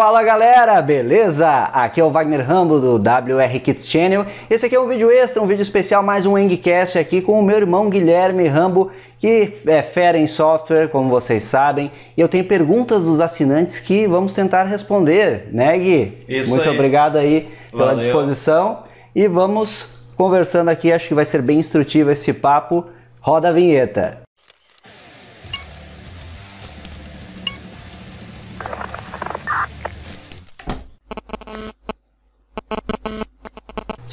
Fala galera, beleza? Aqui é o Wagner Rambo do WR Kids Channel. Esse aqui é um vídeo extra, um vídeo especial, mais um Engcast aqui com o meu irmão Guilherme Rambo, que é fera em software, como vocês sabem. E eu tenho perguntas dos assinantes que vamos tentar responder, né Gui? Isso Muito aí. obrigado aí pela Valeu. disposição. E vamos conversando aqui, acho que vai ser bem instrutivo esse papo. Roda a vinheta.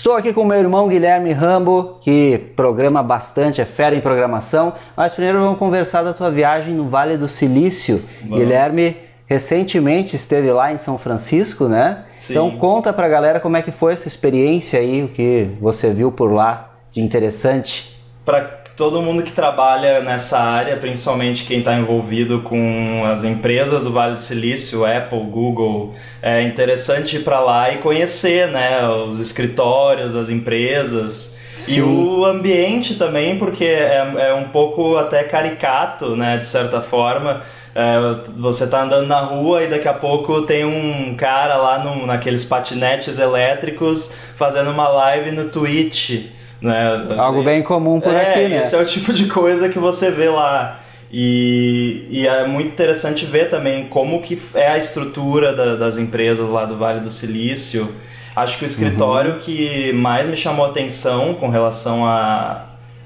Estou aqui com meu irmão Guilherme Rambo, que programa bastante, é fera em programação. Mas primeiro vamos conversar da tua viagem no Vale do Silício. Vamos. Guilherme recentemente esteve lá em São Francisco, né? Sim. Então conta pra galera como é que foi essa experiência aí, o que você viu por lá de interessante. Para todo mundo que trabalha nessa área, principalmente quem está envolvido com as empresas do Vale do Silício, Apple, Google, é interessante ir para lá e conhecer, né, os escritórios das empresas Sim. e o ambiente também, porque é, é um pouco até caricato, né, de certa forma. É, você tá andando na rua e daqui a pouco tem um cara lá no, naqueles patinetes elétricos fazendo uma live no Twitch, né? Algo bem comum por é, aqui, né? esse é o tipo de coisa que você vê lá. E, e é muito interessante ver também como que é a estrutura da- das empresas lá do Vale do Silício. Acho que o escritório Uhum. que mais me chamou a atenção com relação à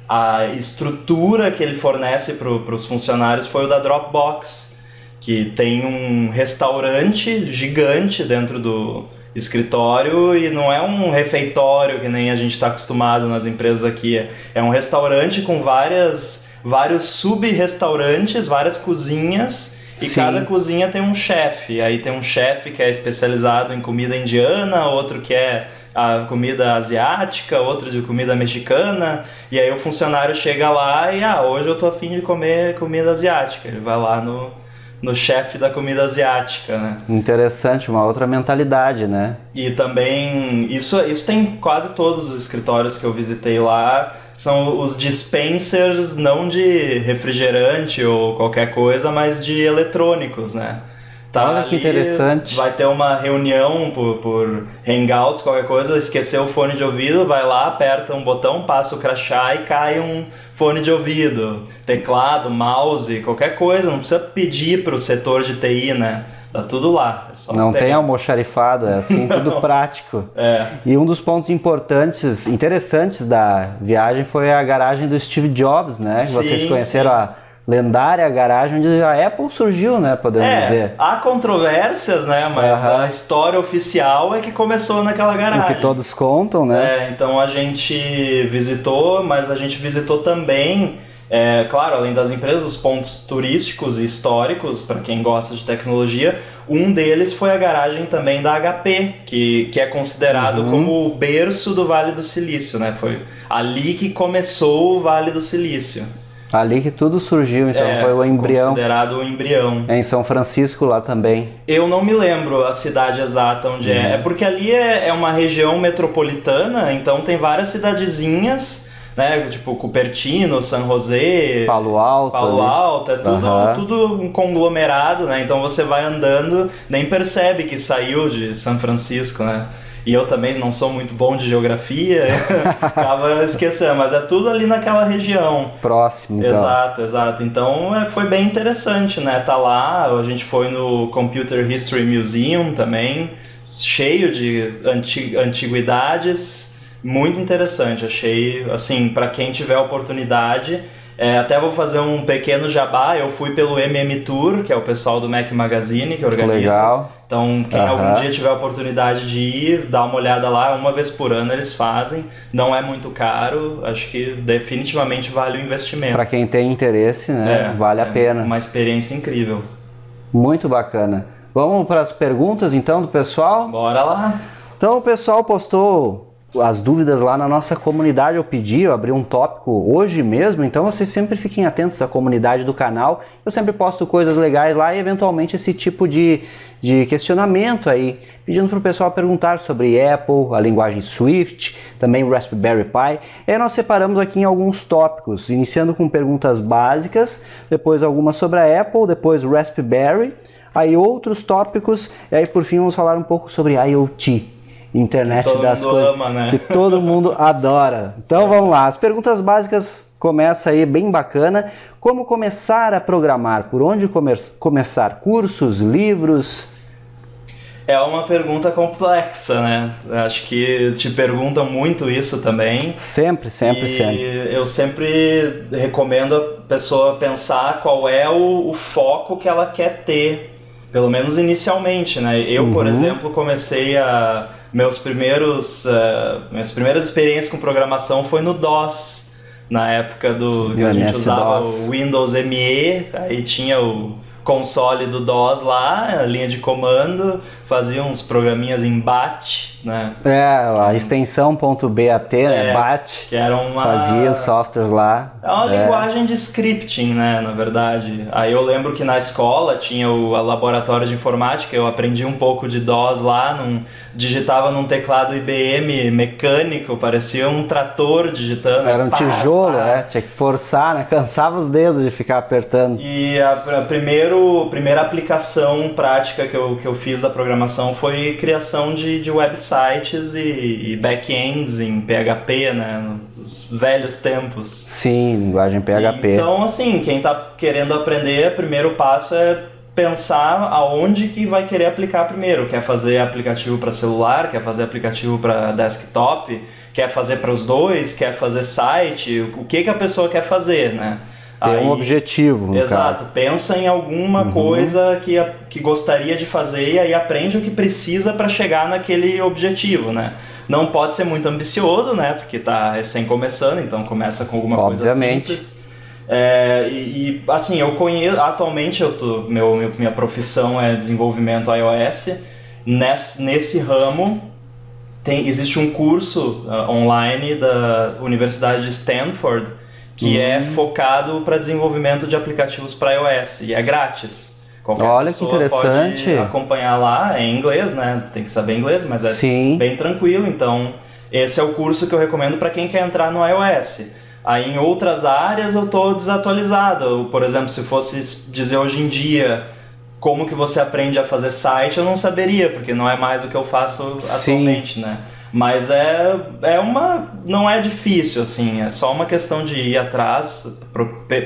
a, estrutura que ele fornece para os funcionários foi o da Dropbox, que tem um restaurante gigante dentro do escritório e não é um refeitório que nem a gente está acostumado nas empresas aqui. É- É um restaurante com várias, vários sub-restaurantes, várias cozinhas. E Sim. cada cozinha tem um chefe. Aí tem um chefe que é especializado em comida indiana, outro que é a comida asiática, outro de comida mexicana. E aí o funcionário chega lá e, ah, hoje eu tô afim de comer comida asiática. Ele vai lá no, no chefe da comida asiática, né? Interessante, uma outra mentalidade, né? E também, isso, isso tem quase todos os escritórios que eu visitei lá, são os dispensers não de refrigerante ou qualquer coisa, mas de eletrônicos, né? Olha que interessante. Vai ter uma reunião por, por hangouts, qualquer coisa, esqueceu o fone de ouvido, vai lá, aperta um botão, passa o crachá e cai um fone de ouvido, teclado, mouse, qualquer coisa, não precisa pedir para o setor de TI, né? Tá tudo lá. É Não pegar. tem almoxarifado, é assim, tudo prático. É. E um dos pontos importantes, interessantes da viagem foi a garagem do Steve Jobs, né? Que Vocês Sim, conheceram sim. a lendária garagem onde a Apple surgiu, né? Podemos É, dizer. há controvérsias, né? Mas Aham. a história oficial é que começou naquela O garagem. que todos contam, né? É, então a gente visitou, mas a gente visitou também, é, claro, além das empresas, os pontos turísticos e históricos, para quem gosta de tecnologia. Um deles foi a garagem também da HP, que, que é considerado Uhum. como o berço do Vale do Silício, né? Foi ali que começou o Vale do Silício. Ali que tudo surgiu, então é, foi o embrião. Considerado o embrião. É em São Francisco lá também. Eu não me lembro a cidade exata onde Uhum. é. É porque ali é, é uma região metropolitana, então tem várias cidadezinhas, né? Tipo Cupertino, San José, Palo Alto. Palo. Alto, é tudo, Aham. tudo um conglomerado, né? Então você vai andando, nem percebe que saiu de São Francisco, né? E eu também não sou muito bom de geografia, acaba esquecendo, mas é tudo ali naquela região. Próximo, então. Exato, exato. Então é, foi bem interessante, né? Tá lá, a gente foi no Computer History Museum também, cheio de anti antiguidades, muito interessante. Achei, assim, para quem tiver oportunidade. é, até vou fazer um pequeno jabá. Eu fui pelo MM Tour, que é o pessoal do Mac Magazine que organiza. legal. Então, quem Aham. algum dia tiver a oportunidade de ir, dar uma olhada lá, uma vez por ano eles fazem. Não é muito caro, acho que definitivamente vale o investimento. Pra quem tem interesse, né? É, vale a é pena. Uma experiência incrível. Muito bacana. Vamos para as perguntas então do pessoal? Bora lá. Então o pessoal postou as dúvidas lá na nossa comunidade, eu pedi, eu abri um tópico hoje mesmo, então vocês sempre fiquem atentos à comunidade do canal. Eu sempre posto coisas legais lá e eventualmente esse tipo de, de questionamento aí, pedindo para o pessoal perguntar sobre Apple, a linguagem Swift, também Raspberry Pi. E aí nós separamos aqui em alguns tópicos, iniciando com perguntas básicas, depois algumas sobre a Apple, depois Raspberry, aí outros tópicos e aí por fim vamos falar um pouco sobre IoT, internet que todo das mundo coisas ama, né? que todo mundo adora. Então vamos lá, as perguntas básicas começa aí bem bacana. Como começar a programar? Por onde come começar? Cursos, livros? É uma pergunta complexa, né? Acho que te perguntam muito isso também. Sempre, sempre, e sempre. Eu sempre recomendo a pessoa pensar qual é o, o foco que ela quer ter, pelo menos inicialmente, né? Eu, Uhum. por exemplo, comecei a meus primeiros uh, minhas primeiras experiências com programação foi no DOS, na época do que a gente usava MS-DOS. o Windows ME, aí tinha o console do DOS lá, a linha de comando, fazia uns programinhas em BAT, né? É, a extensão .bat, né? É, BAT. Que era uma Fazia softwares lá. É uma linguagem de scripting, né, na verdade. Aí eu lembro que na escola tinha o a laboratório de informática, eu aprendi um pouco de DOS lá, num, digitava num teclado IBM mecânico, parecia um trator digitando. Era um Pá, tijolo, pá. né? Tinha que forçar, né? Cansava os dedos de ficar apertando. E a, a primeiro, primeira aplicação prática que eu, que eu fiz da programação foi criação de, de websites e, e backends em PHP, né, nos velhos tempos. Sim, linguagem PHP. Então, assim, quem está querendo aprender, o primeiro passo é pensar aonde que vai querer aplicar primeiro. Quer fazer aplicativo para celular, quer fazer aplicativo para desktop, quer fazer para os dois, quer fazer site, o que, que a pessoa quer fazer, né? Tem Aí- um objetivo, Exato, caso. pensa em alguma Uhum. coisa que, que gostaria de fazer e aí aprende o que precisa para chegar naquele objetivo, né? Não pode ser muito ambicioso, né? Porque tá recém começando, então começa com alguma Obviamente. coisa simples. É, e, e, assim, eu conheço. Atualmente eu tô, meu, minha profissão é desenvolvimento iOS. Nesse, nesse ramo tem, existe um curso ah, online da Universidade de Stanford que Hum. é focado para desenvolvimento de aplicativos para iOS e é grátis. Qualquer Olha que interessante. pode acompanhar lá, é em inglês, né? Tem que saber inglês, mas é Sim. bem tranquilo. Então, esse é o curso que eu recomendo para quem quer entrar no iOS. Aí em outras áreas eu tô desatualizado. Por exemplo, se fosse dizer hoje em dia como que você aprende a fazer site, eu não saberia, porque não é mais o que eu faço Sim. atualmente, né? Mas é, é uma. não é difícil, assim, é só uma questão de ir atrás,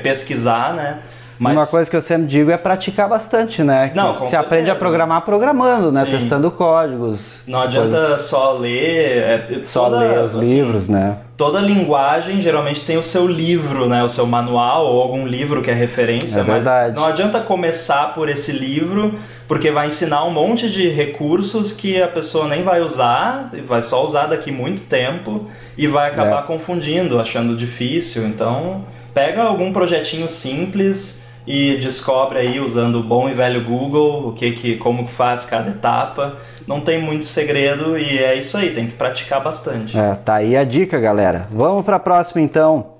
pesquisar, né? Mas Uma coisa que eu sempre digo é praticar bastante, né? Que Não, Você aprende a certeza. programar programando, né? Sim. Testando códigos. não adianta só ler. é- Só toda, ler os assim, livros, né? Toda linguagem geralmente tem o seu livro, né? O seu manual ou algum livro que é referência. É mas verdade. não adianta começar por esse livro, porque vai ensinar um monte de recursos que a pessoa nem vai usar, e vai só usar daqui muito tempo e vai acabar É. confundindo, achando difícil. Então, pega algum projetinho simples e descobre aí usando o bom e velho Google o que que como que faz cada etapa. Não tem muito segredo e é isso aí, tem que praticar bastante. É, tá aí a dica, galera. Vamos para a próxima então.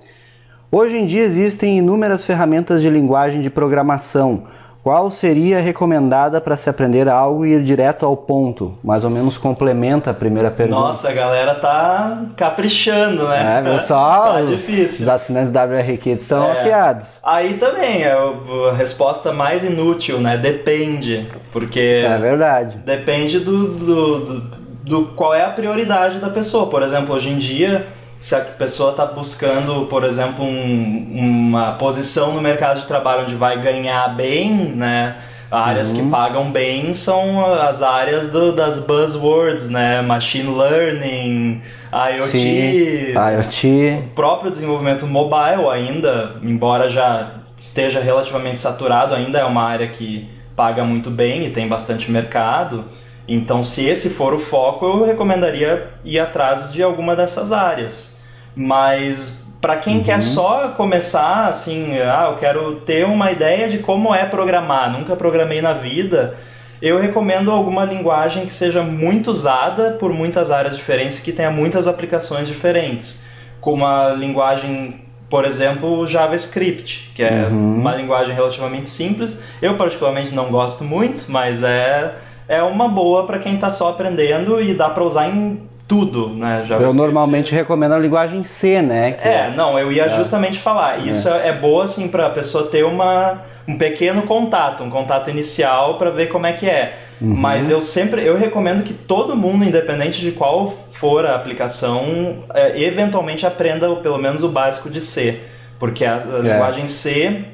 Hoje em dia existem inúmeras ferramentas de linguagem de programação. Qual seria recomendada para se aprender algo e ir direto ao ponto? Mais ou menos complementa a primeira pergunta. Nossa, a galera tá caprichando, né? É, pessoal, tá os difícil. assinantes WR Kids estão É. afiados. Aí também é a resposta mais inútil, né? Depende. Porque É verdade. depende do, do, do, do qual é a prioridade da pessoa. Por exemplo, hoje em dia, se a pessoa está buscando, por exemplo, um- uma posição no mercado de trabalho onde vai ganhar bem, né? Áreas Uhum. que pagam bem são as áreas do- das buzzwords, né? Machine learning, IoT, Sim, IoT. o próprio desenvolvimento mobile ainda, embora já esteja relativamente saturado, ainda é uma área que paga muito bem e tem bastante mercado. Então, se esse for o foco, eu recomendaria ir atrás de alguma dessas áreas. Mas para quem quer só começar assim, ah, eu quero ter uma ideia de como é programar, nunca programei na vida, eu recomendo alguma linguagem que seja muito usada por muitas áreas diferentes, que tenha muitas aplicações diferentes. Como a linguagem, por exemplo, JavaScript, que é uma linguagem relativamente simples. Eu particularmente não gosto muito, mas é, é uma boa para quem está só aprendendo e dá para usar em tudo, né? Eu normalmente recomendo a linguagem C, né? que É, não, eu ia justamente falar. Isso é, é boa, assim, pra pessoa ter uma, um pequeno contato, um contato inicial para ver como é que é. Uhum. Mas eu sempre eu recomendo que todo mundo, independente de qual for a aplicação, é, eventualmente aprenda pelo menos o básico de C, porque a, a é. linguagem C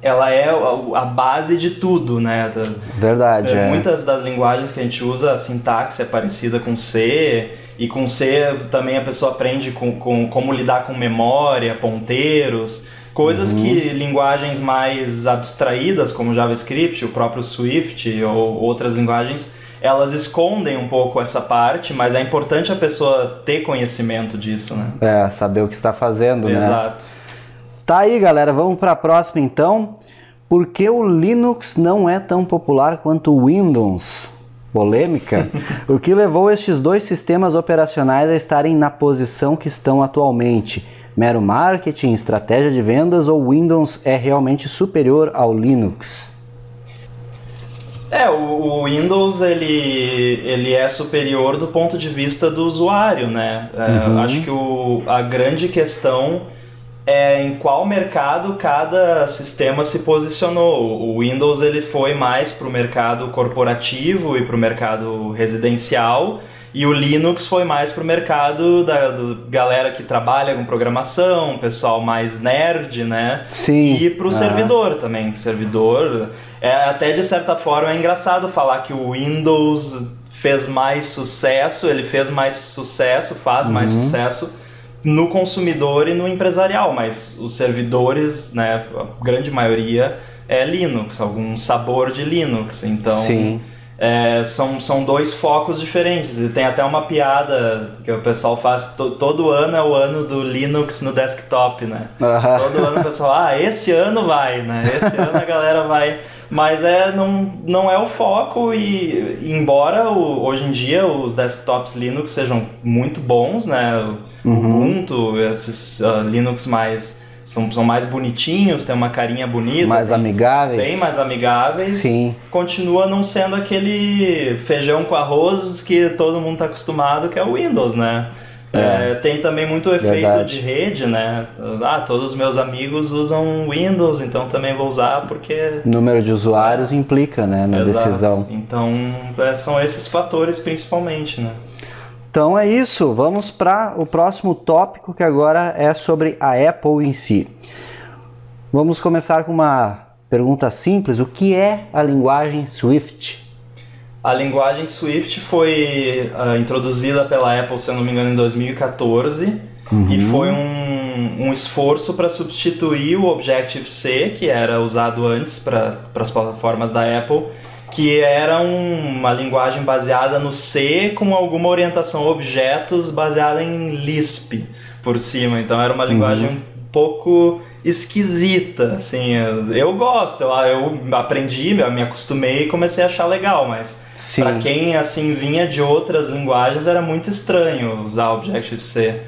ela é a, base de tudo, né? Verdade. É, é. Muitas das linguagens que a gente usa, a sintaxe é parecida com C, e com C também a pessoa aprende com, com como lidar com memória, ponteiros, coisas uhum. que linguagens mais abstraídas, como JavaScript, o próprio Swift ou outras linguagens, elas escondem um pouco essa parte, mas é importante a pessoa ter conhecimento disso, né? É, saber o que está fazendo, Exato. né? Exato. Tá aí, galera, vamos para a próxima então. Por que o Linux não é tão popular quanto o Windows? Polêmica? o que levou estes dois sistemas operacionais a estarem na posição que estão atualmente? Mero marketing, estratégia de vendas ou Windows é realmente superior ao Linux? É, o, Windows ele, ele é superior do ponto de vista do usuário, né? É, uhum. Acho que o, a grande questão é em qual mercado cada sistema se posicionou. O Windows ele foi mais para o mercado corporativo e para o mercado residencial e o Linux foi mais para o mercado da galera que trabalha com programação, pessoal mais nerd, né? Sim. E para o ah. servidor também. Servidor. É, até de certa forma é engraçado falar que o Windows fez mais sucesso, ele fez mais sucesso, faz uhum. mais sucesso no consumidor e no empresarial, mas os servidores, né, a grande maioria é Linux, algum sabor de Linux. Então. É, são, são dois focos diferentes. E tem até uma piada que o pessoal faz. To, todo ano é o ano do Linux no desktop, né? Uhum. Todo ano o pessoal, ah, esse ano vai, né? Esse ano a galera vai. Mas é, não, não é o foco e, embora o, hoje em dia os desktops Linux sejam muito bons, né? Uhum. Ubuntu, esses uh, Linux mais são, são mais bonitinhos, tem uma carinha bonita. Mais amigáveis. Bem mais amigáveis. Sim. Continua não sendo aquele feijão com arroz que todo mundo está acostumado, que é o Windows, né? É. É, tem também muito efeito Verdade. de rede, né? Ah, todos os meus amigos usam Windows, então também vou usar porque. Número de usuários implica, né, na Exato. decisão. Então, é, são esses fatores principalmente, né? Então é isso, vamos para o próximo tópico que agora é sobre a Apple em si. Vamos começar com uma pergunta simples: o que é a linguagem Swift? A linguagem Swift foi uh, introduzida pela Apple, se eu não me engano, em 2014 uhum. e foi um, um esforço para substituir o Objective-C, que era usado antes para as plataformas da Apple, que era uma linguagem baseada no C com alguma orientação a objetos baseada em Lisp por cima. Então era uma uhum. linguagem um pouco esquisita, assim. Eu gosto, eu, eu aprendi, me acostumei e comecei a achar legal, mas para quem assim vinha de outras linguagens era muito estranho usar Objective-C.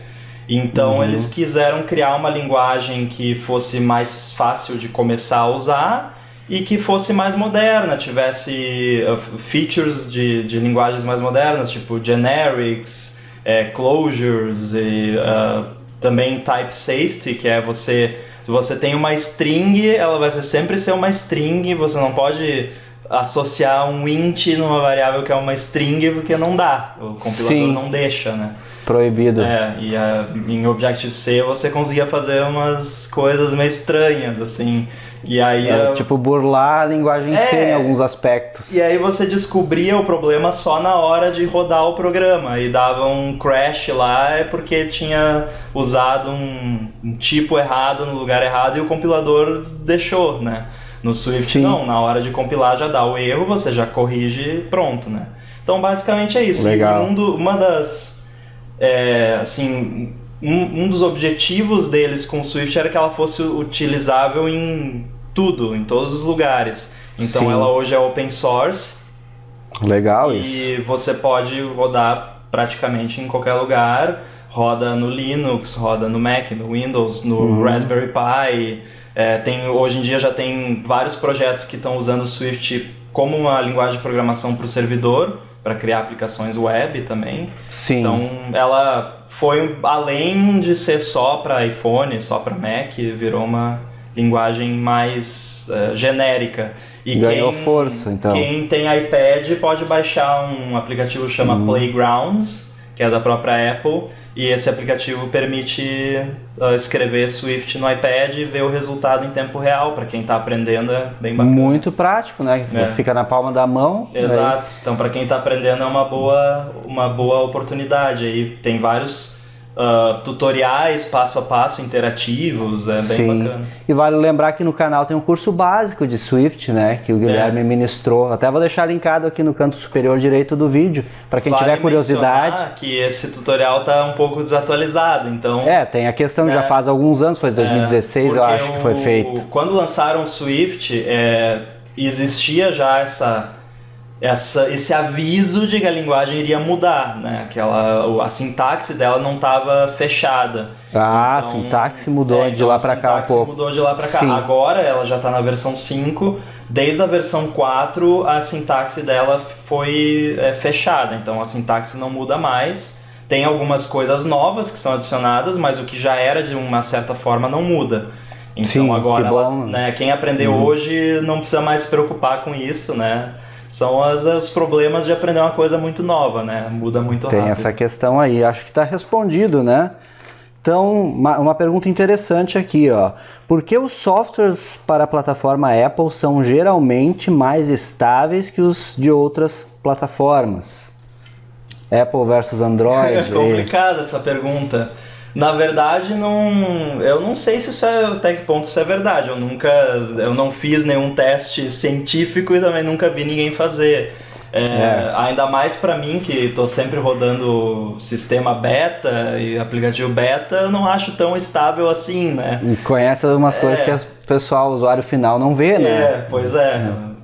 Então uhum. eles quiseram criar uma linguagem que fosse mais fácil de começar a usar e que fosse mais moderna, tivesse uh, features de, de linguagens mais modernas, tipo generics, é, closures e uh, também type safety, que é você se você tem uma string, ela vai ser sempre ser uma string, você não pode associar um int numa variável que é uma string porque não dá, o compilador Sim. não deixa, né? Proibido. É, e a, em Objective-C você conseguia fazer umas coisas meio estranhas, assim. E aí. Era, tipo, burlar a linguagem é, C em alguns aspectos. E aí você descobria o problema só na hora de rodar o programa. E dava um crash lá é porque tinha usado um, um tipo errado no lugar errado e o compilador deixou, né? No Swift Sim. não, na hora de compilar já dá o erro, você já corrige e pronto, né? Então basicamente é isso. Legal. Um do, uma das. É, assim, um, um dos objetivos deles com o Swift era que ela fosse utilizável em tudo, em todos os lugares. Então Sim. ela hoje é open source. Legal e isso. E você pode rodar praticamente em qualquer lugar. Roda no Linux, roda no Mac, no Windows, no uhum. Raspberry Pi. É, tem, hoje em dia já tem vários projetos que estão usando o Swift como uma linguagem de programação para o servidor para criar aplicações web também. Sim. Então ela foi além de ser só para iPhone, só para Mac, virou uma linguagem mais uh, genérica. E Ganhou quem, força, então. Quem tem iPad pode baixar um aplicativo que chama uhum. Playgrounds, que é da própria Apple, e esse aplicativo permite uh, escrever Swift no iPad e ver o resultado em tempo real. Para quem está aprendendo é bem bacana. Muito prático, né? É. Fica na palma da mão. Exato. Aí... Então, para quem está aprendendo é uma boa, uma boa oportunidade. Aí tem vários uh, tutoriais passo a passo interativos, é bem Sim. bacana. E vale lembrar que no canal tem um curso básico de Swift, né, que o Guilherme é. ministrou. Até vou deixar linkado aqui no canto superior direito do vídeo, para quem vale tiver curiosidade. que esse tutorial tá um pouco desatualizado, então... É, tem a questão, é, já faz alguns anos, foi 2016 é, eu acho que foi feito. Quando lançaram o Swift, é, existia já essa essa, esse aviso de que a linguagem iria mudar, né? Aquela, a sintaxe dela não estava fechada. Ah, então, a sintaxe mudou é, de então lá para cá um pouco. mudou de lá para cá. Sim. Agora ela já está na versão 5. Desde a versão 4, a sintaxe dela foi é, fechada. Então a sintaxe não muda mais. Tem algumas coisas novas que são adicionadas, mas o que já era de uma certa forma não muda. Então Sim, agora, que ela, né, quem aprendeu uhum. hoje não precisa mais se preocupar com isso, né? São as, os problemas de aprender uma coisa muito nova, né? Muda muito Tem rápido. Tem essa questão aí, acho que está respondido, né? Então, uma, uma, pergunta interessante aqui, ó. Por que os softwares para a plataforma Apple são geralmente mais estáveis que os de outras plataformas? Apple versus Android? É complicada essa pergunta. Na verdade, não, eu não sei se isso é até que ponto isso é verdade. Eu nunca, eu não fiz nenhum teste científico e também nunca vi ninguém fazer. É, é. Ainda mais para mim que estou sempre rodando sistema beta e aplicativo beta, eu não acho tão estável assim, né? E conhece umas é. coisas que o pessoal, o usuário final, não vê, né? É, pois é.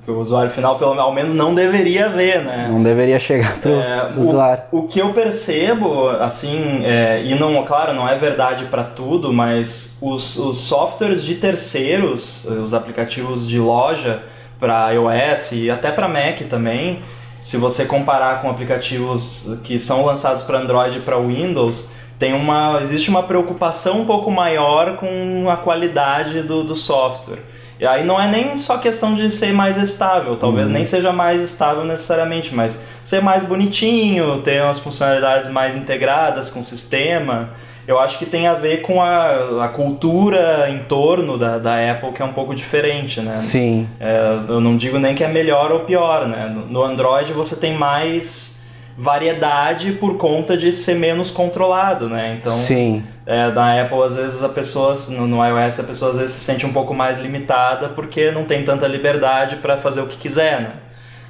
Que o usuário final, pelo ao menos, não deveria ver, né? Não deveria chegar para é, o usuário. O que eu percebo, assim, é, e não, claro, não é verdade para tudo, mas os, os softwares de terceiros, os aplicativos de loja para iOS e até para Mac também, se você comparar com aplicativos que são lançados para Android e para Windows, tem uma, existe uma preocupação um pouco maior com a qualidade do, do software. E aí não é nem só questão de ser mais estável, talvez uhum. nem seja mais estável necessariamente, mas ser mais bonitinho, ter umas funcionalidades mais integradas com o sistema. Eu acho que tem a ver com a, a cultura em torno da, da Apple, que é um pouco diferente, né? Sim. É, eu não digo nem que é melhor ou pior, né? No Android você tem mais variedade por conta de ser menos controlado, né? Então, Sim. É, na Apple, às vezes, a pessoa, no, no iOS, a pessoa às vezes se sente um pouco mais limitada porque não tem tanta liberdade para fazer o que quiser, né?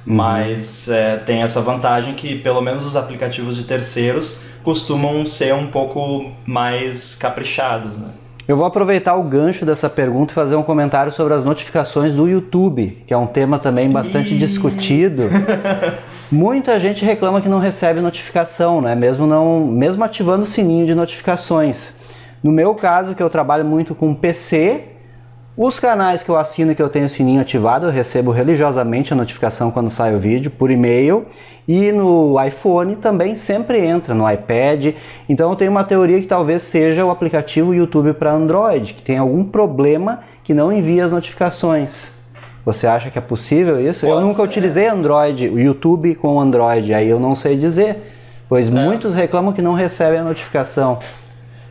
Uhum. Mas é, tem essa vantagem que, pelo menos, os aplicativos de terceiros costumam ser um pouco mais caprichados, né? Eu vou aproveitar o gancho dessa pergunta e fazer um comentário sobre as notificações do YouTube, que é um tema também bastante discutido. Muita gente reclama que não recebe notificação, né? Mesmo não, mesmo ativando o sininho de notificações. No meu caso, que eu trabalho muito com PC, os canais que eu assino e que eu tenho o sininho ativado, eu recebo religiosamente a notificação quando sai o vídeo por e-mail. E no iPhone também sempre entra, no iPad. Então eu tenho uma teoria que talvez seja o aplicativo YouTube para Android, que tem algum problema que não envia as notificações. Você acha que é possível isso? Pode eu nunca ser. utilizei Android, o YouTube com Android, aí eu não sei dizer, pois é. muitos reclamam que não recebem a notificação.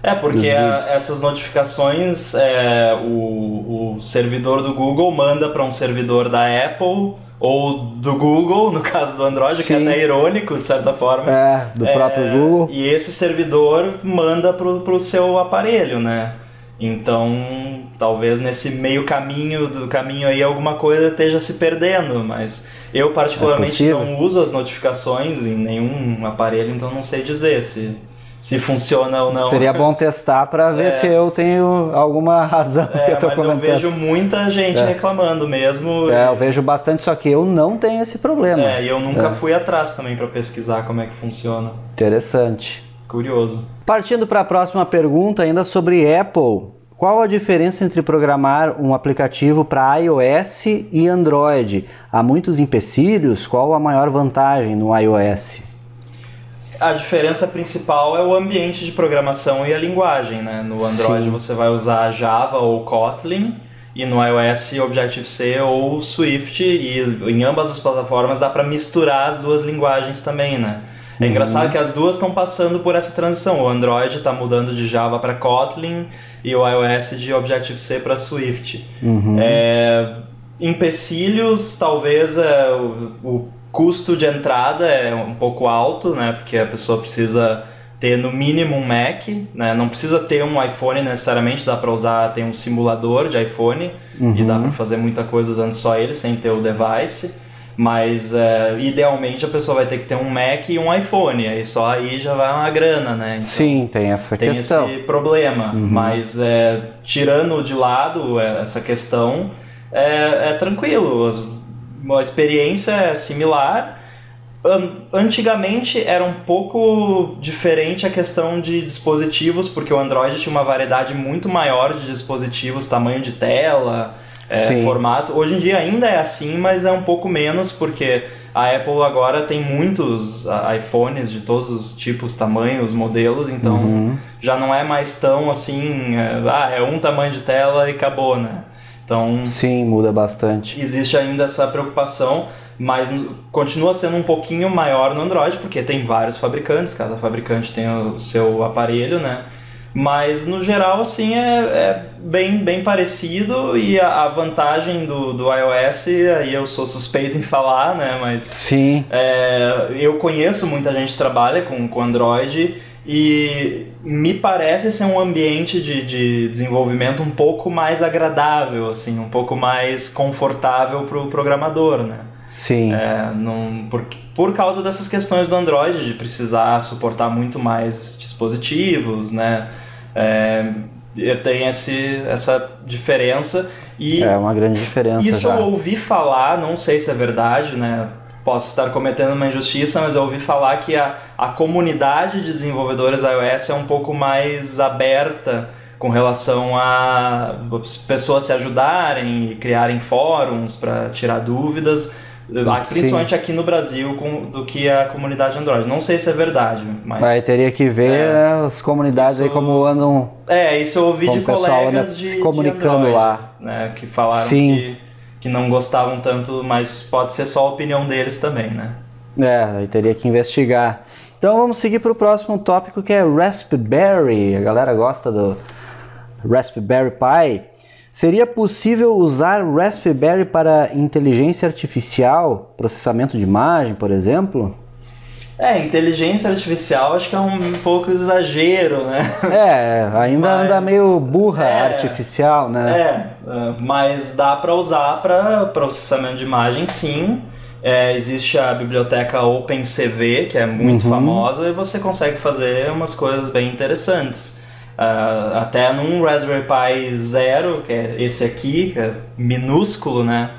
É, porque a, essas notificações, é, o, o servidor do Google manda para um servidor da Apple ou do Google, no caso do Android, Sim. que é até irônico, de certa forma. É, do próprio é, Google. E esse servidor manda para o seu aparelho, né? Então, talvez nesse meio caminho do caminho aí alguma coisa esteja se perdendo, mas eu particularmente é não uso as notificações em nenhum aparelho, então não sei dizer se se funciona ou não. Seria bom testar para ver é. se eu tenho alguma razão é, que eu tô mas comentando. eu vejo muita gente é. reclamando mesmo. É, eu vejo bastante, só que eu não tenho esse problema. É, e eu nunca é. fui atrás também para pesquisar como é que funciona. Interessante. Curioso. Partindo para a próxima pergunta, ainda sobre Apple. Qual a diferença entre programar um aplicativo para iOS e Android? Há muitos empecilhos? Qual a maior vantagem no iOS? A diferença principal é o ambiente de programação e a linguagem. Né? No Android Sim. você vai usar Java ou Kotlin e no iOS Objective-C ou Swift e em ambas as plataformas dá para misturar as duas linguagens também, né? É uhum. engraçado que as duas estão passando por essa transição. O Android está mudando de Java para Kotlin e o iOS de Objective-C para Swift. Uhum. É, empecilhos, talvez é, o, o custo de entrada é um pouco alto, né? Porque a pessoa precisa ter no mínimo um Mac, né? Não precisa ter um iPhone necessariamente, dá para usar, tem um simulador de iPhone uhum. e dá uhum. para fazer muita coisa usando só ele, sem ter o device. Mas é, idealmente a pessoa vai ter que ter um Mac e um iPhone, aí só aí já vai uma grana, né? Então, Sim, tem essa tem questão. Tem esse problema, uhum. mas é, tirando de lado é, essa questão, é, é tranquilo, a experiência é similar antigamente era um pouco diferente a questão de dispositivos, porque o Android tinha uma variedade muito maior de dispositivos, tamanho de tela, é, formato. Hoje em dia ainda é assim, mas é um pouco menos, porque a Apple agora tem muitos iPhones de todos os tipos, tamanhos, modelos, então uhum. já não é mais tão assim, é, ah, é um tamanho de tela e acabou, né? Então, Sim, muda bastante. Existe ainda essa preocupação mas continua sendo um pouquinho maior no Android, porque tem vários fabricantes, cada fabricante tem o seu aparelho, né? Mas no geral, assim, é, é bem, bem parecido e a, a, vantagem do, do iOS, aí eu sou suspeito em falar, né? Mas Sim. É, eu conheço muita gente que trabalha com, com Android e me parece ser um ambiente de, de desenvolvimento um pouco mais agradável, assim, um pouco mais confortável para o programador, né? Sim. É, não, por, por causa dessas questões do Android, de precisar suportar muito mais dispositivos, né? É, tem esse, essa diferença. E é uma grande diferença. Isso já. eu ouvi falar, não sei se é verdade, né? Posso estar cometendo uma injustiça, mas eu ouvi falar que a, a comunidade de desenvolvedores iOS é um pouco mais aberta com relação a pessoas se ajudarem e criarem fóruns para tirar dúvidas principalmente Sim. aqui no Brasil, com, do que a comunidade Android. Não sei se é verdade, mas. Vai, teria que ver é, as comunidades isso, aí como andam. É, isso eu ouvi de colegas de, se comunicando Android, lá. Né, que falaram que, que não gostavam tanto, mas pode ser só a opinião deles também, né? É, aí teria que investigar. Então vamos seguir para o próximo tópico que é Raspberry. A galera gosta do Raspberry Pi. Seria possível usar Raspberry para inteligência artificial, processamento de imagem, por exemplo? É, inteligência artificial acho que é um pouco exagero, né? É, ainda mas, anda meio burra é, artificial, né? É, é mas dá para usar para processamento de imagem sim. É, existe a biblioteca OpenCV, que é muito uhum. famosa, e você consegue fazer umas coisas bem interessantes. Uh, até num Raspberry Pi Zero, que é esse aqui, é minúsculo, né?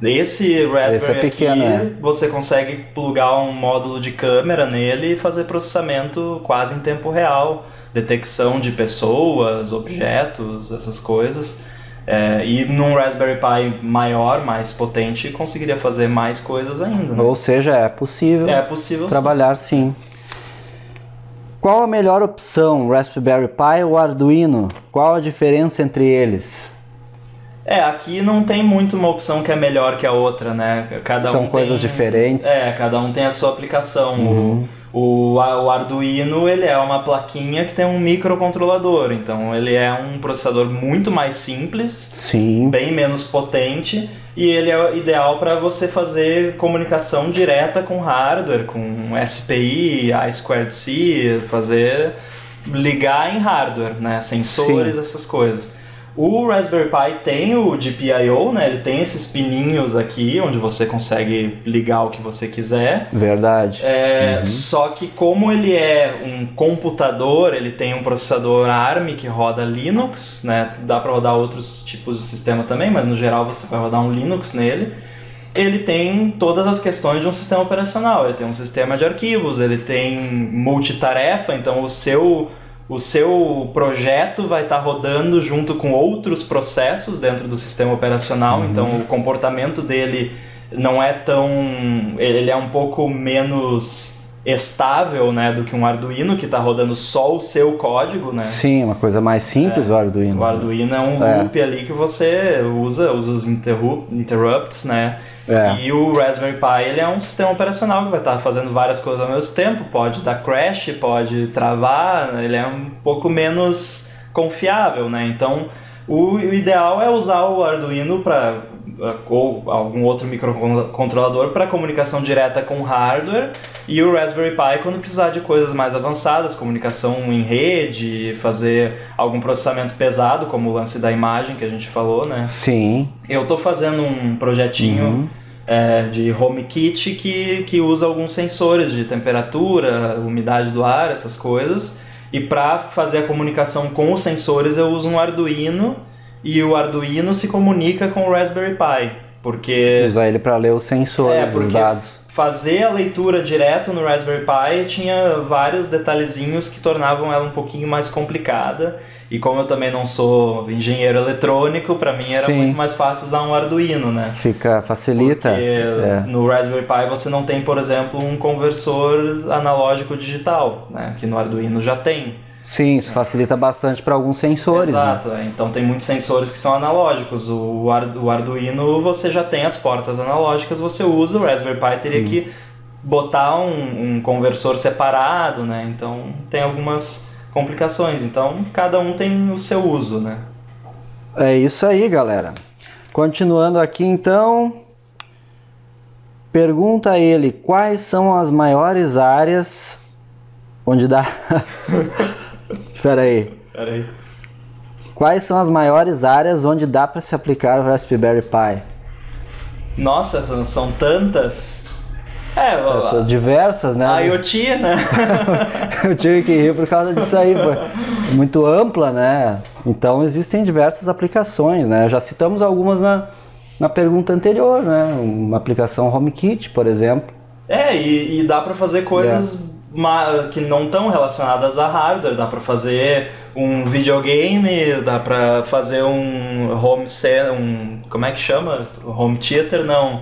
Esse Raspberry esse é pequeno, aqui, é. você consegue plugar um módulo de câmera nele e fazer processamento quase em tempo real, detecção de pessoas, objetos, essas coisas. É, e num Raspberry Pi maior, mais potente, conseguiria fazer mais coisas ainda. Né? Ou seja, é possível, é possível trabalhar sim. sim. Qual a melhor opção, Raspberry Pi ou Arduino? Qual a diferença entre eles? É, aqui não tem muito uma opção que é melhor que a outra, né? Cada São um coisas tem, diferentes. É, cada um tem a sua aplicação. Uhum. O, o, o Arduino ele é uma plaquinha que tem um microcontrolador, então ele é um processador muito mais simples, Sim. bem menos potente e ele é ideal para você fazer comunicação direta com hardware, com SPI, I2C, fazer ligar em hardware, né, sensores, Sim. essas coisas. O Raspberry Pi tem o GPIO, né? Ele tem esses pininhos aqui onde você consegue ligar o que você quiser. Verdade. É, uhum. Só que como ele é um computador, ele tem um processador ARM que roda Linux, né? Dá para rodar outros tipos de sistema também, mas no geral você vai rodar um Linux nele. Ele tem todas as questões de um sistema operacional. Ele tem um sistema de arquivos, ele tem multitarefa, então o seu o seu projeto vai estar tá rodando junto com outros processos dentro do sistema operacional, uhum. então o comportamento dele não é tão. ele é um pouco menos estável, né, do que um Arduino que está rodando só o seu código, né? Sim, uma coisa mais simples o Arduino. O Arduino é um É. loop ali que você usa, usa os interru- interrupts, né? É. E o Raspberry Pi ele é um sistema operacional que vai estar fazendo várias coisas ao mesmo tempo. Pode dar crash, pode travar, ele é um pouco menos confiável, né? Então o, o ideal é usar o Arduino para ou algum outro microcontrolador para comunicação direta com o hardware e o Raspberry Pi quando precisar de coisas mais avançadas, comunicação em rede, fazer algum processamento pesado, como o lance da imagem que a gente falou, né? Sim. Eu tô fazendo um projetinho Uhum. é, de HomeKit que, que usa alguns sensores de temperatura, umidade do ar, essas coisas. E para fazer a comunicação com os sensores eu uso um Arduino e o Arduino se comunica com o Raspberry Pi. Porque Usar ele para ler os sensores, É, os dados. fazer a leitura direto no Raspberry Pi tinha vários detalhezinhos que tornavam ela um pouquinho mais complicada. E como eu também não sou engenheiro eletrônico, para mim era Sim. muito mais fácil usar um Arduino, né? Fica, facilita. Porque É. no Raspberry Pi você não tem, por exemplo, um conversor analógico digital, né? Que no Arduino já tem. Sim, isso facilita bastante para alguns sensores. Né? Exato, é. então tem muitos sensores que são analógicos. O, Ar- o Arduino você já tem as portas analógicas, você usa, o Raspberry Pi teria que botar um, um conversor separado, né? Então tem algumas complicações. Então cada um tem o seu uso, né? É isso aí, galera. Continuando aqui então. Pergunta a ele quais são as maiores áreas onde dá. Espera aí. Peraí. Quais são as maiores áreas onde dá para se aplicar o Raspberry Pi? Nossa, são, tantas. É, Essas diversas, né? a IoT, né? Eu tive que rir por causa disso aí, foi muito ampla, né? Então existem diversas aplicações, né? Já citamos algumas na, na pergunta anterior, né? Uma aplicação HomeKit, por exemplo. É, e, e dá pra fazer coisas ma- que não estão relacionadas a hardware. Dá pra fazer um videogame, dá pra fazer um home ce- um como é que chama? Home theater não.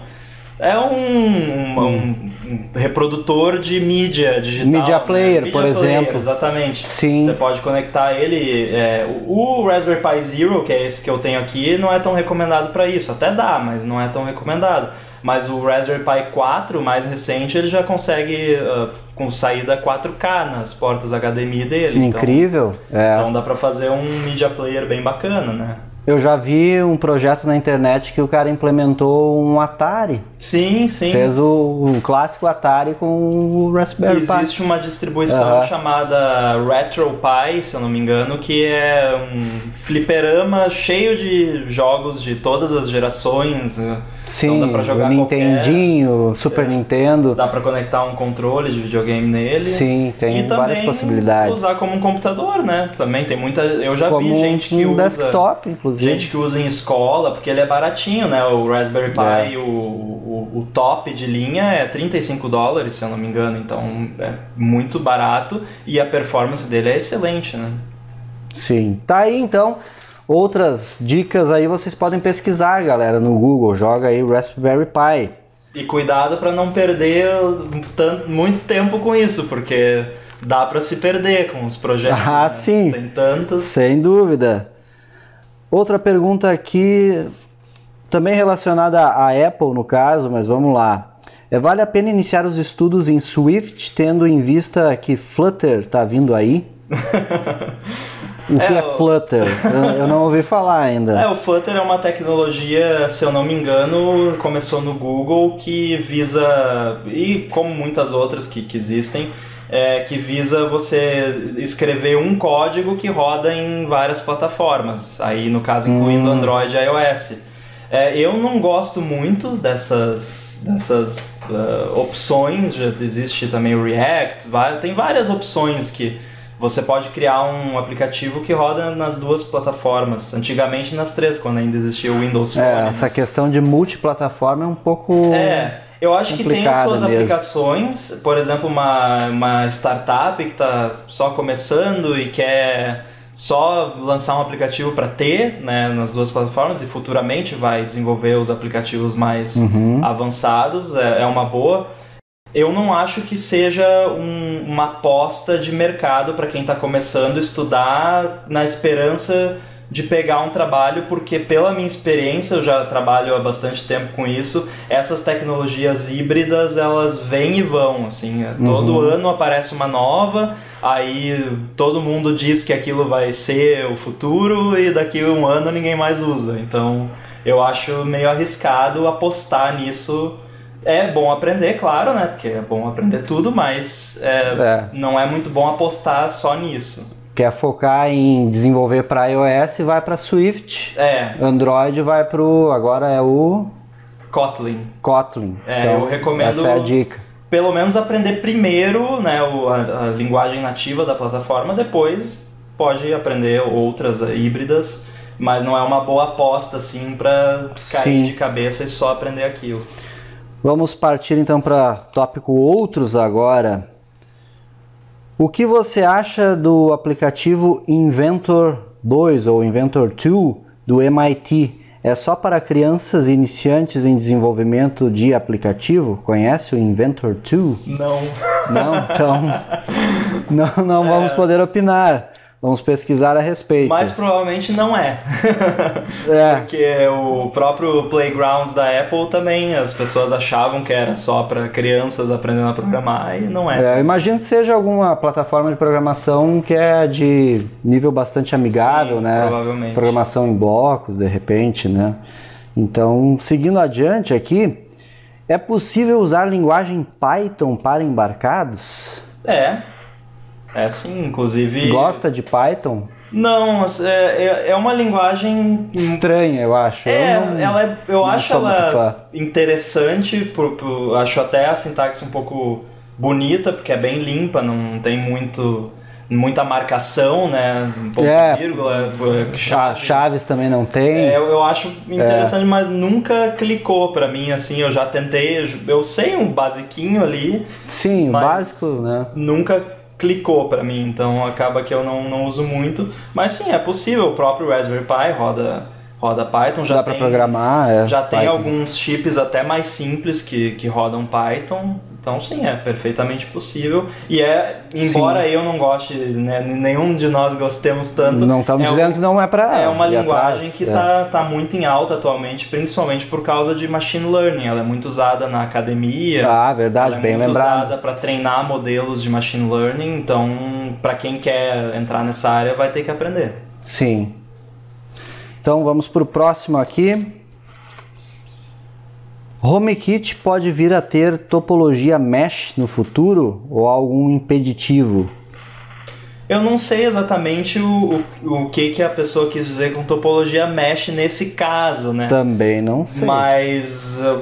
É um, um- um- um reprodutor de mídia digital. Media né? player, Media por player, exemplo. Exatamente. Sim. Você pode conectar ele. é, o o Raspberry Pi Zero, que é esse que eu tenho aqui, não é tão recomendado para isso. Até dá, mas não é tão recomendado. Mas o Raspberry Pi 4, mais recente, ele já consegue ah, com saída 4K nas portas HDMI dele. então- Incrível. É. Então, dá para fazer um media player bem bacana, né? Eu já vi um projeto na internet que o cara implementou um Atari. Sim, sim. Fez o, um clássico Atari com o Raspberry Pi. Existe uma distribuição Aham. chamada RetroPie, se eu não me engano, que é um fliperama cheio de jogos de todas as gerações. né? Sim, então dá pra jogar o qualquer- Nintendinho, Super Nintendo. Dá pra conectar um controle de videogame nele. Sim, tem e várias possibilidades. usar como um computador, né? Também tem muita. Eu já Como vi gente que um usa. desktop, inclusive. Gente que usa em escola, porque ele é baratinho, né? O Raspberry Pi, É. o, o, o top de linha é 35 dólares, se eu não me engano. Então é muito barato e a performance dele é excelente, né? Sim. Tá aí então. Outras dicas aí vocês podem pesquisar, galera, no Google. Joga aí Raspberry Pi. E cuidado para não perder tanto, muito tempo com isso, porque dá para se perder com os projetos. Ah, né? sim. Tem tantos. Sem dúvida. Outra pergunta aqui, também relacionada à Apple no caso, mas vamos lá. É, vale a pena iniciar os estudos em Swift, tendo em vista que Flutter está vindo aí? o que é, É, Flutter? Eu, eu não ouvi falar ainda. É, o Flutter é uma tecnologia, se eu não me engano, começou no Google que visa, e como muitas outras que, que existem, é, que visa você escrever um código que roda em várias plataformas, aí no caso incluindo Android e iOS. É, eu não gosto muito dessas, dessas ah, opções, já existe também o React, vai- tem várias opções que você pode criar um aplicativo que roda nas duas plataformas. Antigamente nas três, quando ainda existia o Windows Phone. É, né? essa questão de multiplataforma é um pouco. É, eu acho que tem suas mesmo. aplicações, por exemplo, uma, uma startup que está só começando e quer só lançar um aplicativo para ter né, nas duas plataformas e futuramente vai desenvolver os aplicativos mais Uhum. avançados, é, é uma boa. Eu não acho que seja um, uma aposta de mercado para quem está começando a estudar na esperança de pegar um trabalho, porque pela minha experiência, eu já trabalho há bastante tempo com isso, essas tecnologias híbridas, elas vêm e vão, assim, uhum. todo ano aparece uma nova, aí todo mundo diz que aquilo vai ser o futuro e daqui a um ano ninguém mais usa, então eu acho meio arriscado apostar nisso é bom aprender, claro, né? Porque é bom aprender tudo, mas é, é. não é muito bom apostar só nisso. Quer focar em desenvolver para iOS, vai para Swift. É. Android vai para o agora é o Kotlin. Kotlin. É, então, eu recomendo. Essa é a dica. Pelo menos aprender primeiro, né, a, a linguagem nativa da plataforma, depois pode aprender outras híbridas, mas não é uma boa aposta assim para cair Sim. de cabeça e só aprender aquilo. Vamos partir então para tópico outros agora. O que você acha do aplicativo Inventor 2 ou Inventor 2 do MIT? É só para crianças iniciantes em desenvolvimento de aplicativo? Conhece o Inventor 2? Não. Não? Então, não, não vamos é. poder opinar. Vamos pesquisar a respeito. Mas provavelmente não é. é. Porque o próprio Playgrounds da Apple também, as pessoas achavam que era só para crianças aprendendo a programar e não é. é. Imagino que seja alguma plataforma de programação que é de nível bastante amigável, Sim, né? Provavelmente. Programação em blocos, de repente, né? Então, seguindo adiante aqui, é possível usar linguagem Python para embarcados? É, é sim, inclusive. Gosta de Python? Não, é, é, é uma linguagem estranha, eu acho. É, eu não, ela é, eu acho ela interessante, por, por, acho até a sintaxe um pouco bonita, porque é bem limpa, não tem muito muita marcação, né? Um pouco é, vírgula, chaves. chaves também não tem. É, eu, eu acho interessante, é. mas nunca clicou para mim assim. Eu já tentei, eu sei um basiquinho ali. Sim, básico, né? Nunca clicou para mim, então acaba que eu não, não uso muito. Mas sim, é possível, o próprio Raspberry Pi roda, roda Python. Já Dá para programar, é, Já tem Python. alguns chips até mais simples que, que rodam Python. Então sim, é perfeitamente possível. E é, embora sim. eu não goste, né, nenhum de nós gostemos tanto. Não estamos é dizendo um, que não é para. É uma linguagem atrás, que está é. tá muito em alta atualmente, principalmente por causa de machine learning. Ela é muito usada na academia. Ah, verdade, ela é bem muito lembrado. usada para treinar modelos de machine learning. Então, para quem quer entrar nessa área, vai ter que aprender. Sim. Então vamos para o próximo aqui. HomeKit pode vir a ter topologia mesh no futuro ou algum impeditivo? Eu não sei exatamente o, o, o que, que a pessoa quis dizer com topologia mesh nesse caso, né? Também não sei. Mas uh,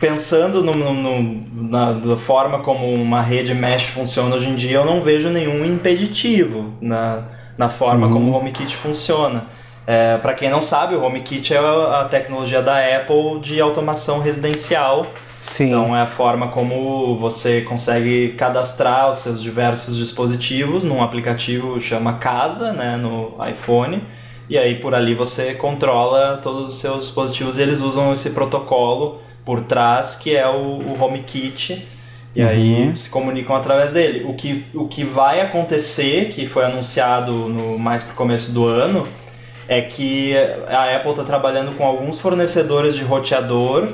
pensando no, no, no, na, na forma como uma rede mesh funciona hoje em dia, eu não vejo nenhum impeditivo na, na forma uhum. como o HomeKit funciona. É, para quem não sabe, o HomeKit é a tecnologia da Apple de automação residencial. Sim. Então é a forma como você consegue cadastrar os seus diversos dispositivos num aplicativo chama Casa, né, no iPhone. E aí por ali você controla todos os seus dispositivos e eles usam esse protocolo por trás que é o, o HomeKit. E uhum. aí se comunicam através dele. O que, o que vai acontecer, que foi anunciado no mais pro começo do ano, é que a Apple está trabalhando com alguns fornecedores de roteador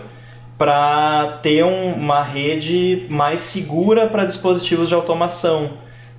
para ter um, uma rede mais segura para dispositivos de automação.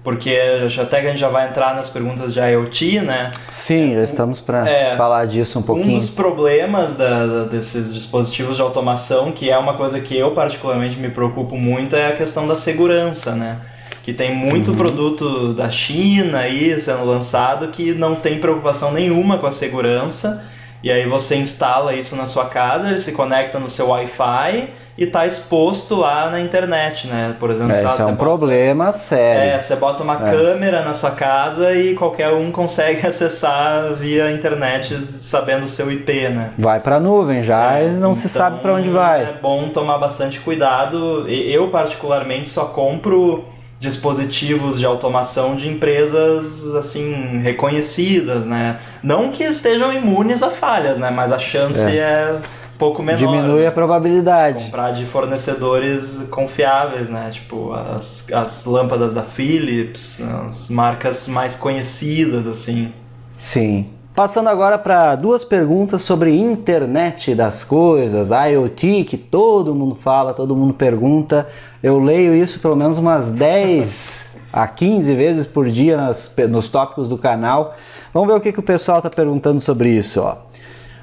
Porque até que a gente já vai entrar nas perguntas de IoT, né? Sim, já estamos para é, falar disso um pouquinho. Um dos problemas da, desses dispositivos de automação, que é uma coisa que eu particularmente me preocupo muito, é a questão da segurança, né? Que tem muito produto da China aí sendo lançado que não tem preocupação nenhuma com a segurança. E aí você instala isso na sua casa, ele se conecta no seu Wi-Fi e está exposto lá na internet, né? Por exemplo, é, isso é um bota... problema sério. É, você bota uma é. câmera na sua casa e qualquer um consegue acessar via internet sabendo o seu IP, né? Vai para a nuvem já é, e não então, se sabe para onde vai. É bom tomar bastante cuidado. Eu particularmente só compro dispositivos de automação de empresas assim reconhecidas, né? Não que estejam imunes a falhas, né? Mas a chance é, é pouco menor. Diminui né? a probabilidade. Comprar de fornecedores confiáveis, né? Tipo as, as lâmpadas da Philips, as marcas mais conhecidas, assim. Sim. Passando agora para duas perguntas sobre internet das coisas, IoT, que todo mundo fala, todo mundo pergunta. Eu leio isso pelo menos umas 10 a 15 vezes por dia nas, nos tópicos do canal. Vamos ver o que, que o pessoal está perguntando sobre isso. Ó.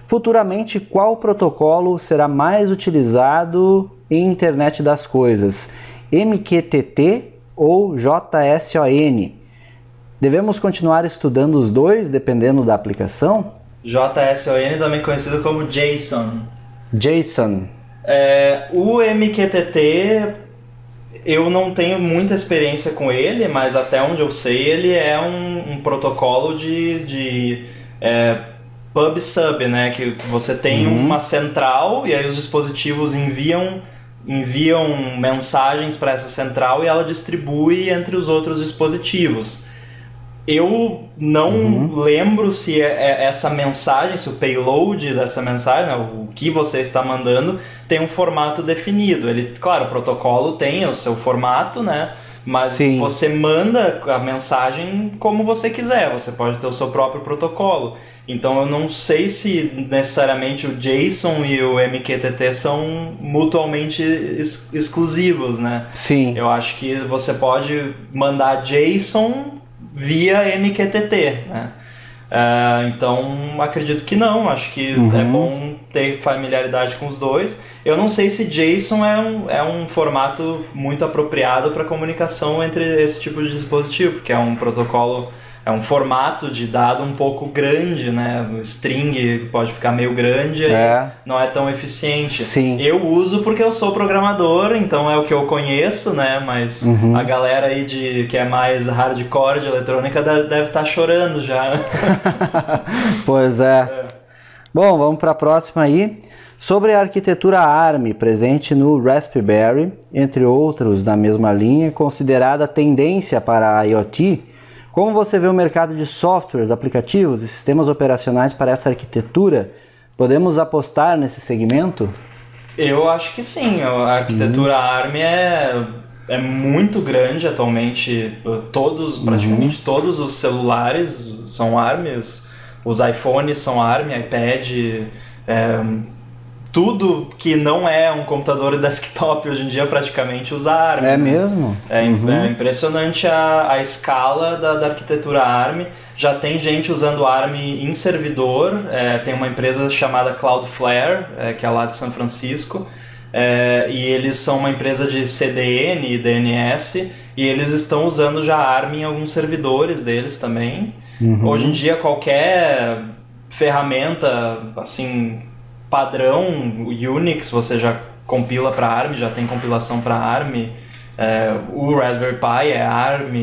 Futuramente, qual protocolo será mais utilizado em internet das coisas? MQTT ou JSON? Devemos continuar estudando os dois dependendo da aplicação? JSON, também conhecido como JSON. JSON. É, o MQTT, eu não tenho muita experiência com ele, mas até onde eu sei, ele é um, um protocolo de, de é, pub-sub, né? Que você tem uhum. uma central e aí os dispositivos enviam enviam mensagens para essa central e ela distribui entre os outros dispositivos. Eu não uhum. lembro se é, é essa mensagem, se o payload dessa mensagem, né, o que você está mandando, tem um formato definido. Ele, claro, o protocolo tem o seu formato, né? Mas Sim. você manda a mensagem como você quiser, você pode ter o seu próprio protocolo. Então eu não sei se necessariamente o JSON e o MQTT são mutuamente ex exclusivos, né? Sim. Eu acho que você pode mandar JSON via MQTT, né? Uh, então acredito que não, acho que uhum. é bom ter familiaridade com os dois. Eu não sei se JSON é um, é um formato muito apropriado para comunicação entre esse tipo de dispositivo, porque é um protocolo é um formato de dado um pouco grande, né? O string pode ficar meio grande, é. não é tão eficiente. Sim. Eu uso porque eu sou programador, então é o que eu conheço, né? Mas uhum. a galera aí de que é mais hardcore de eletrônica deve estar tá chorando já. pois é. é. Bom, vamos para a próxima aí. Sobre a arquitetura ARM presente no Raspberry, entre outros da mesma linha, considerada tendência para a IoT, como você vê o mercado de softwares, aplicativos e sistemas operacionais para essa arquitetura? Podemos apostar nesse segmento? Eu acho que sim. A arquitetura uhum. ARM é, é muito grande atualmente. Todos, uhum. praticamente uhum. todos os celulares são ARM, os, os iPhones são ARM, iPad. É, tudo que não é um computador desktop hoje em dia praticamente usa ARM. É mesmo? É, uhum. é impressionante a, a escala da, da, arquitetura ARM. Já tem gente usando ARM em servidor. É, tem uma empresa chamada Cloudflare, é, que é lá de São Francisco. É, e eles são uma empresa de CDN e DNS. E eles estão usando já ARM em alguns servidores deles também. Uhum. Hoje em dia qualquer ferramenta assim padrão Unix você já compila para ARM, já tem compilação para ARM. É, o Raspberry Pi é ARM,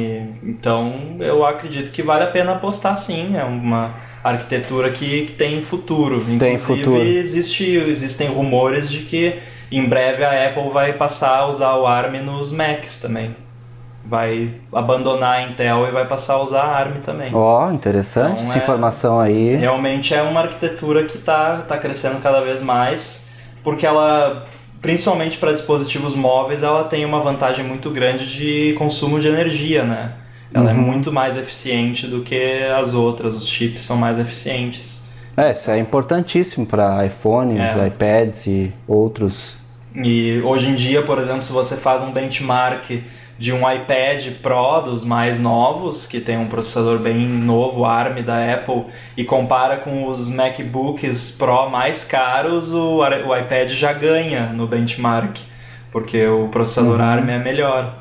então eu acredito que vale a pena apostar sim. É uma arquitetura que, que tem futuro. Inclusive, tem futuro. Existe, existem rumores de que em breve a Apple vai passar a usar o ARM nos Macs também vai abandonar a Intel e vai passar a usar a ARM também. Ó, oh, interessante então, essa é, informação aí. Realmente é uma arquitetura que está tá crescendo cada vez mais, porque ela, principalmente para dispositivos móveis, ela tem uma vantagem muito grande de consumo de energia, né? Ela é uhum. é muito mais eficiente do que as outras, os chips são mais eficientes. É, isso é importantíssimo para iPhones, é. iPads e outros. E hoje em dia, por exemplo, se você faz um benchmark de um iPad Pro dos mais novos, que tem um processador bem novo, ARM da Apple, e compara com os MacBooks Pro mais caros, o, o iPad já ganha no benchmark, porque o processador uhum. ARM é melhor.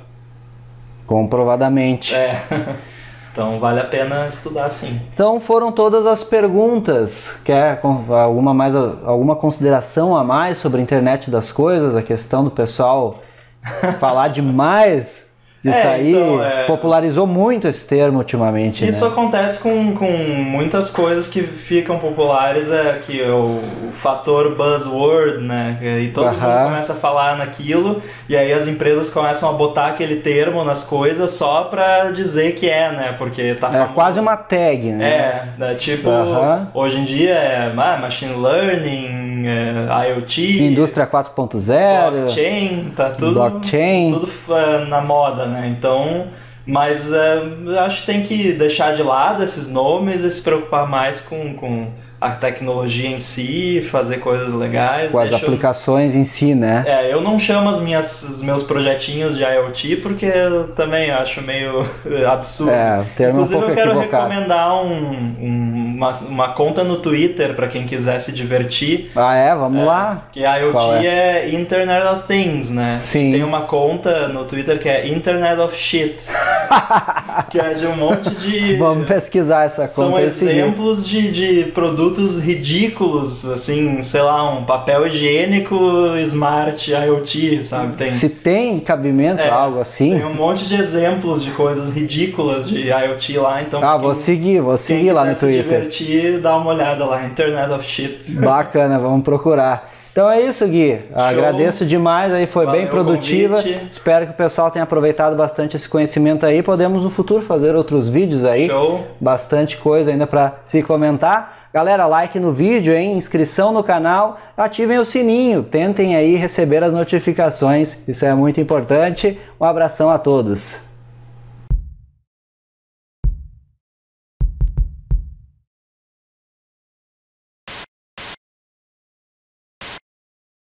Comprovadamente. É. Então vale a pena estudar sim. Então foram todas as perguntas. Quer alguma mais alguma consideração a mais sobre a internet das coisas, a questão do pessoal falar demais isso é, aí então, é... popularizou muito esse termo ultimamente. Isso né? acontece com, com muitas coisas que ficam populares, é que é o, o fator buzzword, né? E todo uh -huh. mundo começa a falar naquilo, e aí as empresas começam a botar aquele termo nas coisas só pra dizer que é, né? Porque tá É quase uma tag, né? É, né? tipo, uh -huh. hoje em dia é ah, machine learning, é, IoT, Indústria 4.0, blockchain, tá tudo, blockchain. tudo é, na moda, né? Então, mas eu acho que tem que deixar de lado esses nomes e se preocupar mais com, com a tecnologia em si, fazer coisas legais. com as Deixa eu- aplicações em si, né? É, eu não chamo as minhas, os meus projetinhos de IoT porque eu também acho meio absurdo. É, termo é um Inclusive, pouco eu quero equivocado. recomendar um, um- uma, uma conta no Twitter para quem quiser se divertir. Ah, é? Vamos lá. Que a IoT Qual é? Internet of Things, né? Sim. Tem uma conta no Twitter que é Internet of Shit. que é de um monte de. Vamos pesquisar essa São conta seguir. exemplos de, de produtos ridículos, assim, sei lá, um papel higiênico smart IoT, sabe? Tem, Se tem cabimento, É, algo assim. tem um monte de exemplos de coisas ridículas de IoT lá, então Ah, quem, vou seguir, vou seguir lá no Twitter. Divertir, dá uma olhada lá, Internet of Shit. Bacana, vamos procurar. Então é isso, Gui. Agradeço demais, aí foi Valeu bem produtiva. convite. Espero que o pessoal tenha aproveitado bastante esse conhecimento aí. Podemos no futuro fazer outros vídeos aí. Show. Bastante coisa ainda para se comentar. Galera, like no vídeo, hein? Inscrição no canal, ativem o sininho, tentem aí receber as notificações. Isso é muito importante. Um abração a todos.